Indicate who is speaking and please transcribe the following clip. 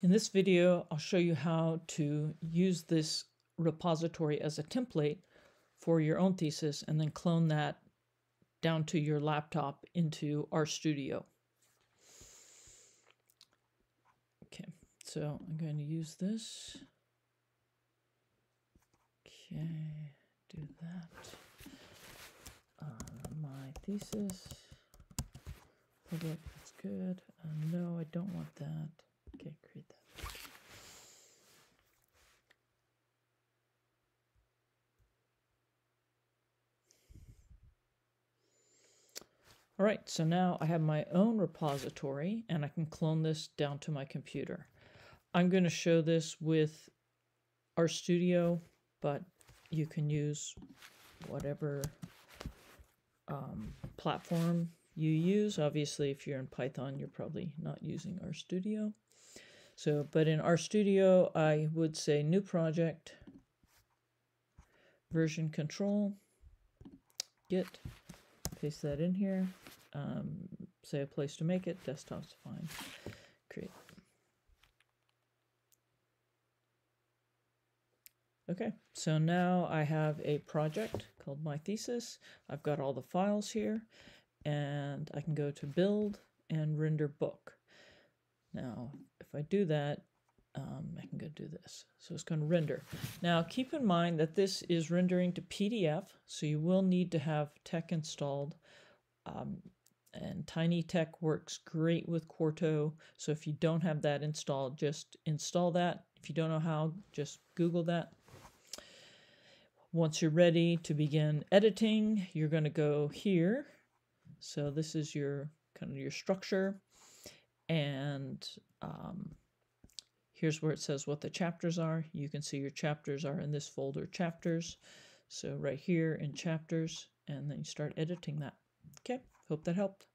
Speaker 1: In this video, I'll show you how to use this repository as a template for your own thesis and then clone that down to your laptop into RStudio. Okay, so I'm going to use this. Okay, do that. Uh, my thesis. Public, that's good. Uh, no, I don't want that. Okay, create that. All right, so now I have my own repository and I can clone this down to my computer. I'm going to show this with RStudio, but you can use whatever um, platform you use. Obviously, if you're in Python, you're probably not using RStudio. So, but in RStudio, I would say new project, version control, git, paste that in here, um, say a place to make it, desktop's fine, create. Okay, so now I have a project called My Thesis. I've got all the files here, and I can go to Build and Render Book. Now, if I do that, um, I can go do this. So it's going to render. Now, keep in mind that this is rendering to PDF, so you will need to have TeX installed. Um, and TinyTeX works great with Quarto. So if you don't have that installed, just install that. If you don't know how, just Google that. Once you're ready to begin editing, you're going to go here. So this is your kind of your structure and um, here's where it says what the chapters are. You can see your chapters are in this folder, chapters. So right here in chapters, and then you start editing that. Okay, hope that helped.